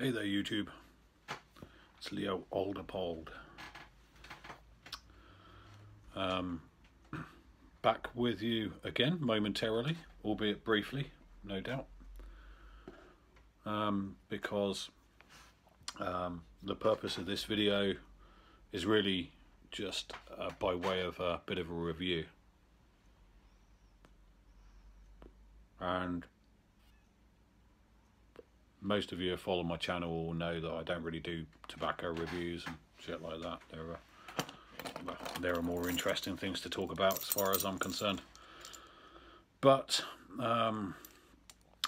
Hey there YouTube, it's Leo Alderpold. Um, back with you again momentarily, albeit briefly, no doubt. Um, because um, the purpose of this video is really just uh, by way of a bit of a review. And most of you who follow my channel will know that I don't really do tobacco reviews and shit like that. There are, well, there are more interesting things to talk about as far as I'm concerned. But um,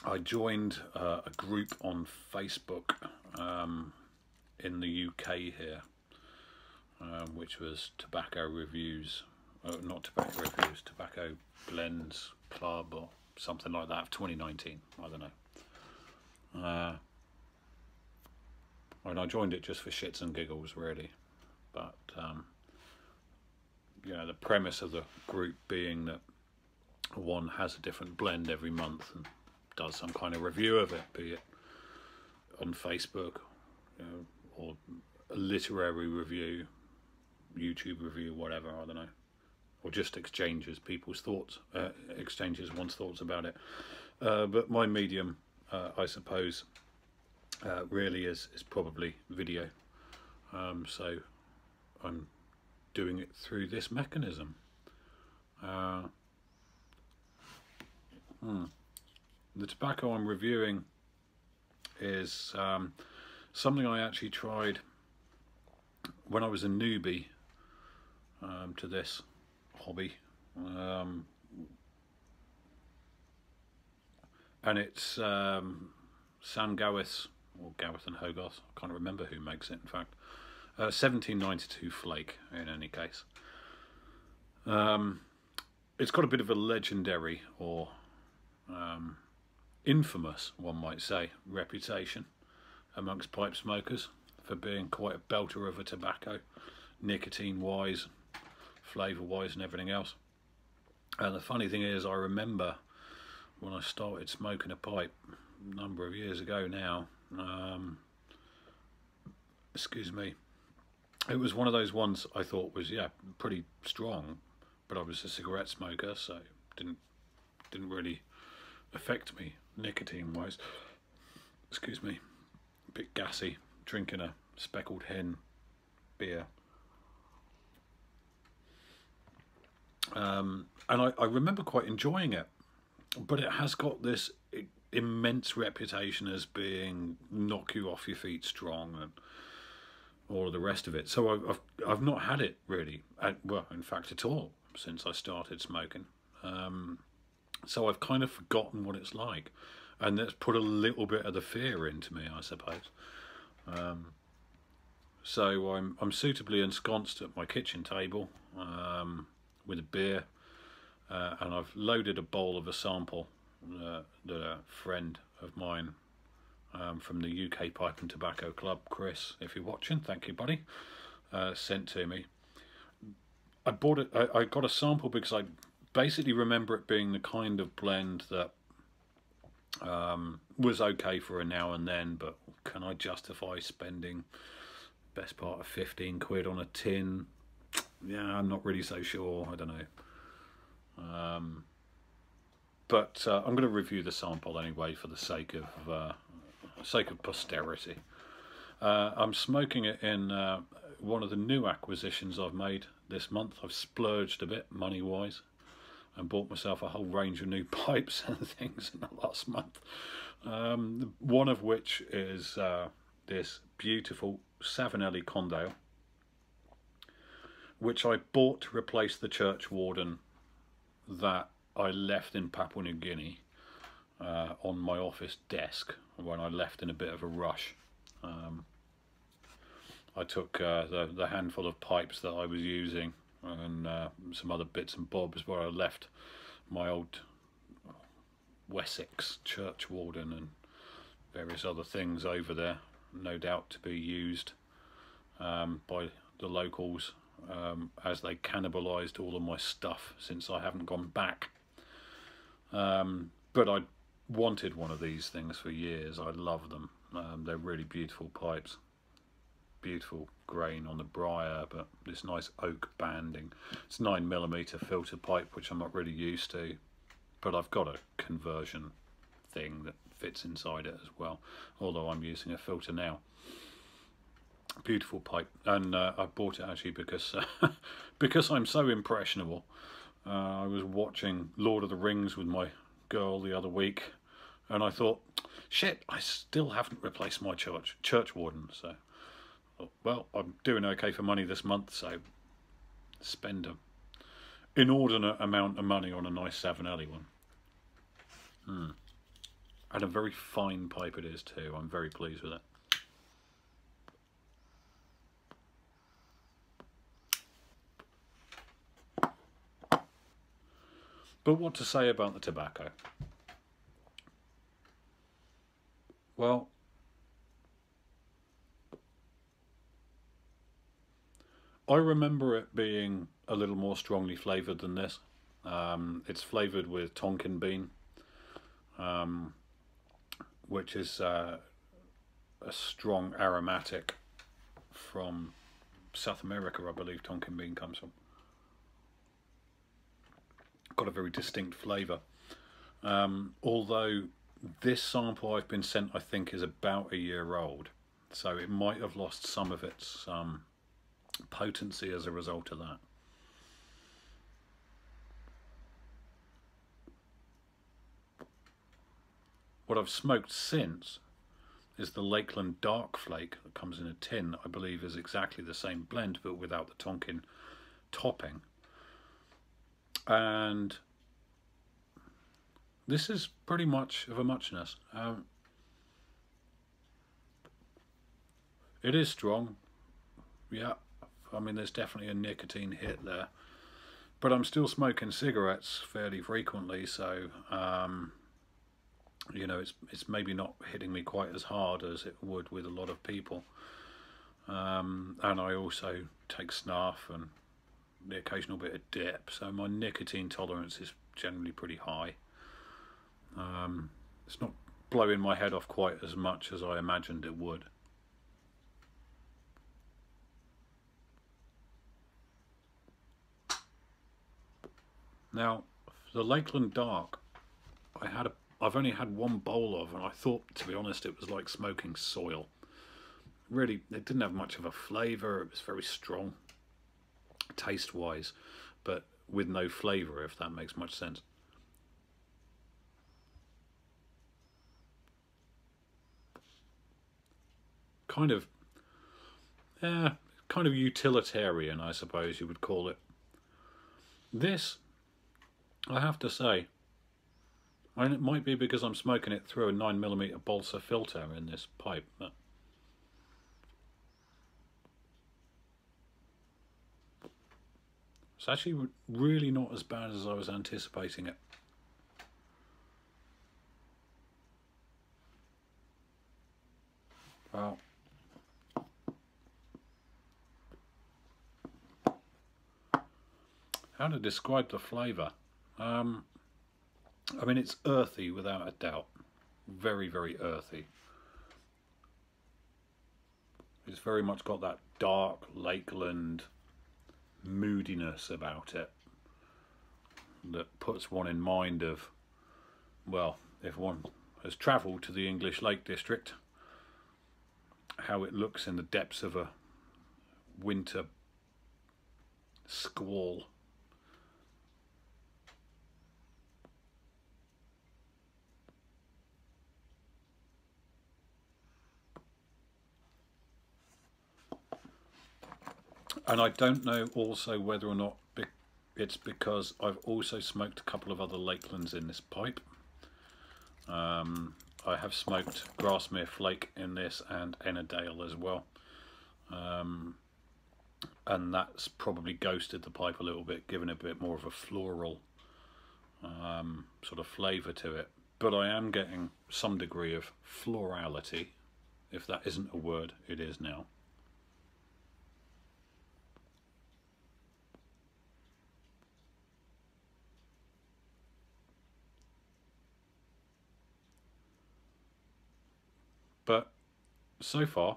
I joined uh, a group on Facebook um, in the UK here, um, which was Tobacco Reviews, uh, not Tobacco Reviews, Tobacco Blends Club or something like that, of 2019, I don't know. Uh, and I joined it just for shits and giggles, really. But, um, you know, the premise of the group being that one has a different blend every month and does some kind of review of it, be it on Facebook you know, or a literary review, YouTube review, whatever, I don't know. Or just exchanges people's thoughts, uh, exchanges one's thoughts about it. Uh, but my medium uh, I suppose, uh, really is, is probably video. Um, so I'm doing it through this mechanism. Uh, hmm. The tobacco I'm reviewing is um, something I actually tried when I was a newbie um, to this hobby. Um, and it's um, Sam Gawith or Gawith and Hogarth. I can't remember who makes it. In fact, uh, 1792 flake. In any case, um, it's got a bit of a legendary or um, infamous, one might say, reputation amongst pipe smokers for being quite a belter of a tobacco, nicotine wise, flavour wise, and everything else. And the funny thing is, I remember when I started smoking a pipe a number of years ago now. Um, excuse me. It was one of those ones I thought was yeah pretty strong, but I was a cigarette smoker, so didn't didn't really affect me nicotine wise. Excuse me, a bit gassy drinking a speckled hen beer. Um, and I, I remember quite enjoying it but it has got this immense reputation as being knock you off your feet strong and all of the rest of it. So I've I've not had it really, at, well, in fact, at all since I started smoking. Um, so I've kind of forgotten what it's like, and that's put a little bit of the fear into me, I suppose. Um, so I'm I'm suitably ensconced at my kitchen table um, with a beer uh, and I've loaded a bowl of a sample uh, that a friend of mine um, from the UK Pipe and Tobacco Club, Chris, if you're watching, thank you, buddy, uh, sent to me. I bought it. I, I, got a sample because I basically remember it being the kind of blend that um, was okay for a now and then, but can I justify spending best part of 15 quid on a tin? Yeah, I'm not really so sure. I don't know. Um, but uh, I'm going to review the sample anyway for the sake of uh, sake of posterity. Uh, I'm smoking it in uh, one of the new acquisitions I've made this month. I've splurged a bit money wise and bought myself a whole range of new pipes and things in the last month. Um, one of which is uh, this beautiful Savinelli Condale, which I bought to replace the Church Warden that I left in Papua New Guinea uh, on my office desk when I left in a bit of a rush. Um, I took uh, the, the handful of pipes that I was using and uh, some other bits and bobs where I left my old Wessex church warden and various other things over there, no doubt to be used um, by the locals um, as they cannibalised all of my stuff since I haven't gone back. Um, but I wanted one of these things for years. I love them. Um, they're really beautiful pipes. Beautiful grain on the briar, but this nice oak banding. It's 9mm filter pipe, which I'm not really used to, but I've got a conversion thing that fits inside it as well, although I'm using a filter now. Beautiful pipe, and uh, I bought it actually because because I'm so impressionable. Uh, I was watching Lord of the Rings with my girl the other week, and I thought, shit, I still haven't replaced my church church warden. So, well, I'm doing okay for money this month, so spend a inordinate amount of money on a nice Savinelli one. Hmm. And a very fine pipe it is too. I'm very pleased with it. But what to say about the tobacco? Well, I remember it being a little more strongly flavoured than this. Um, it's flavoured with Tonkin bean, um, which is uh, a strong aromatic from South America, I believe Tonkin bean comes from. Got a very distinct flavour. Um, although this sample I've been sent, I think, is about a year old. So it might have lost some of its um, potency as a result of that. What I've smoked since is the Lakeland Dark Flake that comes in a tin. I believe is exactly the same blend, but without the Tonkin topping. And this is pretty much of a muchness. Um, it is strong. Yeah, I mean, there's definitely a nicotine hit there. But I'm still smoking cigarettes fairly frequently, so um, you know, it's it's maybe not hitting me quite as hard as it would with a lot of people. Um, and I also take snuff and the occasional bit of dip, so my nicotine tolerance is generally pretty high. Um, it's not blowing my head off quite as much as I imagined it would. Now, the Lakeland Dark, I had a, I've only had one bowl of, and I thought, to be honest, it was like smoking soil. Really, it didn't have much of a flavour. It was very strong, taste-wise, but with no flavour, if that makes much sense. kind of, yeah, kind of utilitarian, I suppose you would call it. This, I have to say, and it might be because I'm smoking it through a 9mm balsa filter in this pipe, but it's actually really not as bad as I was anticipating it. Well, how to describe the flavour? Um, I mean, it's earthy without a doubt. Very, very earthy. It's very much got that dark Lakeland moodiness about it that puts one in mind of, well, if one has travelled to the English Lake District, how it looks in the depths of a winter squall. And I don't know also whether or not it's because I've also smoked a couple of other Lakelands in this pipe. Um, I have smoked Grasmere Flake in this and Ennerdale as well. Um, and that's probably ghosted the pipe a little bit, giving it a bit more of a floral um, sort of flavour to it. But I am getting some degree of florality. If that isn't a word, it is now. So far,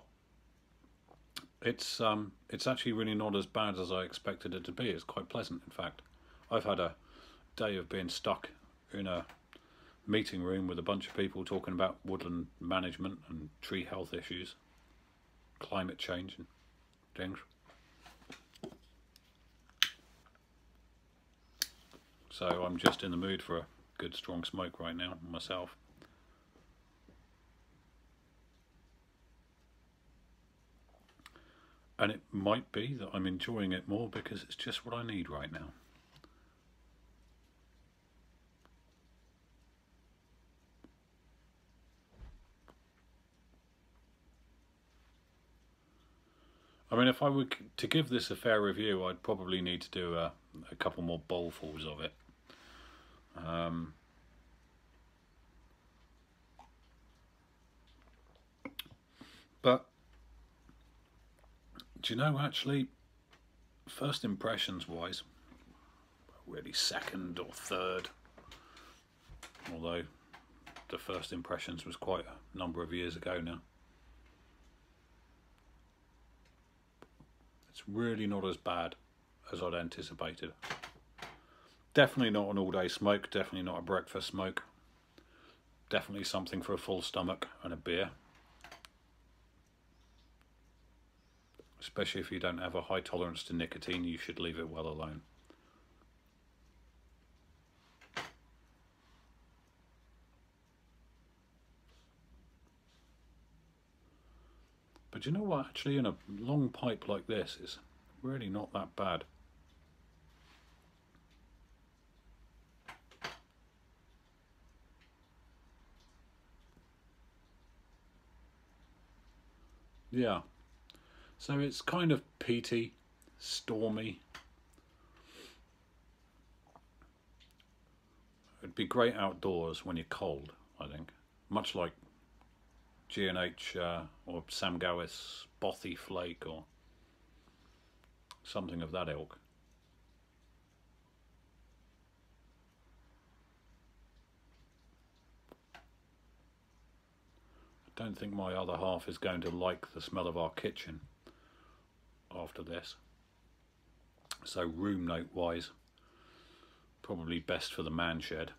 it's um, it's actually really not as bad as I expected it to be. It's quite pleasant, in fact. I've had a day of being stuck in a meeting room with a bunch of people talking about woodland management and tree health issues, climate change and things. So I'm just in the mood for a good strong smoke right now myself. And it might be that I'm enjoying it more because it's just what I need right now. I mean, if I were to give this a fair review, I'd probably need to do a, a couple more bowlfuls of it. Um, but, do you know, actually, first impressions wise, really second or third, although the first impressions was quite a number of years ago now. It's really not as bad as I'd anticipated. Definitely not an all-day smoke, definitely not a breakfast smoke. Definitely something for a full stomach and a beer. Especially if you don't have a high tolerance to nicotine, you should leave it well alone. But you know what, actually in a long pipe like this, it's really not that bad. Yeah. So it's kind of peaty, stormy. It'd be great outdoors when you're cold, I think. Much like G&H uh, or Sam Gawith Bothy Flake or something of that ilk. I don't think my other half is going to like the smell of our kitchen after this. So room note wise, probably best for the man shed.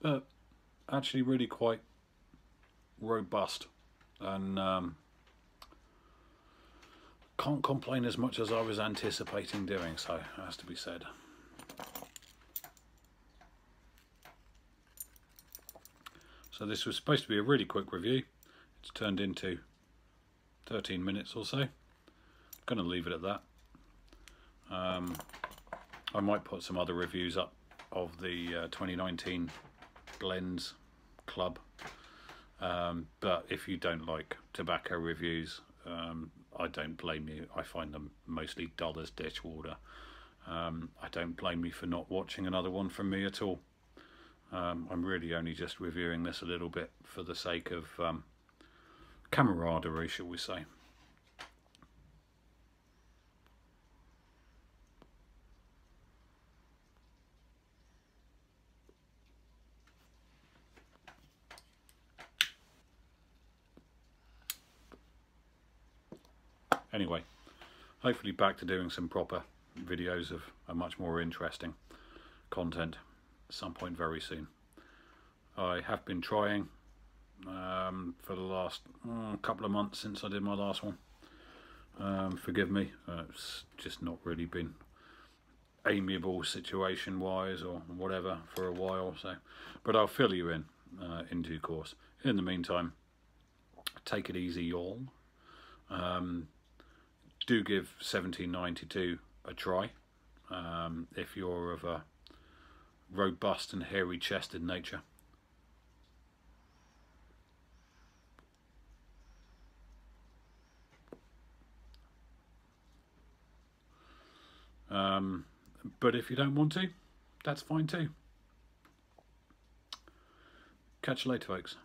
but actually really quite robust and um, can't complain as much as I was anticipating doing so, has to be said. So this was supposed to be a really quick review. It's turned into 13 minutes or so. I'm going to leave it at that. Um, I might put some other reviews up of the uh, 2019 Blends Club. Um, but if you don't like tobacco reviews, um, I don't blame you. I find them mostly dull as ditch water. Um, I don't blame you for not watching another one from me at all. Um, I'm really only just reviewing this a little bit for the sake of um, camaraderie, shall we say. Anyway, hopefully back to doing some proper videos of a much more interesting content some point very soon. I have been trying um, for the last mm, couple of months since I did my last one. Um, forgive me, uh, it's just not really been amiable situation wise or whatever for a while so but I'll fill you in uh, in due course in the meantime take it easy y'all um, do give 1792 a try um, if you're of a robust and hairy chested nature. Um, but if you don't want to, that's fine too. Catch you later, folks.